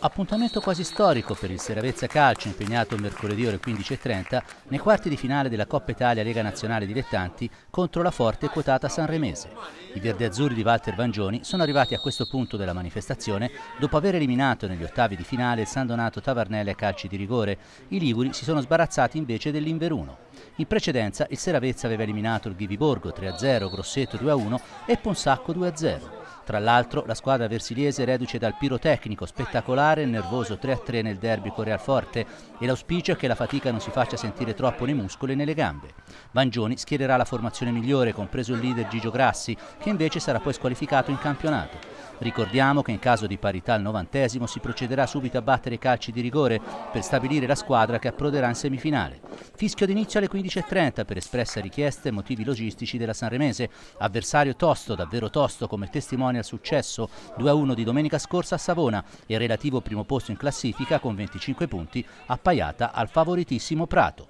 Appuntamento quasi storico per il Seravezza Calcio impegnato mercoledì ore 15.30 nei quarti di finale della Coppa Italia Lega Nazionale Dilettanti contro la forte quotata sanremese. I verdi-azzurri di Walter Vangioni sono arrivati a questo punto della manifestazione dopo aver eliminato negli ottavi di finale il San Donato Tavarnelle a calci di rigore. I Liguri si sono sbarazzati invece dell'Inveruno. In precedenza il Seravezza aveva eliminato il Ghiviborgo 3-0, Grosseto 2-1 e Ponsacco 2-0. Tra l'altro la squadra versiliese reduce dal pirotecnico spettacolare e nervoso 3-3 nel derby con Real Forte e l'auspicio è che la fatica non si faccia sentire troppo nei muscoli e nelle gambe. Vangioni schiererà la formazione migliore, compreso il leader Gigio Grassi, che invece sarà poi squalificato in campionato. Ricordiamo che in caso di parità al novantesimo si procederà subito a battere calci di rigore per stabilire la squadra che approderà in semifinale. Fischio d'inizio alle 15.30 per espressa richiesta e motivi logistici della Sanremese. Avversario tosto, davvero tosto come testimone al successo 2-1 di domenica scorsa a Savona e relativo primo posto in classifica con 25 punti appaiata al favoritissimo Prato.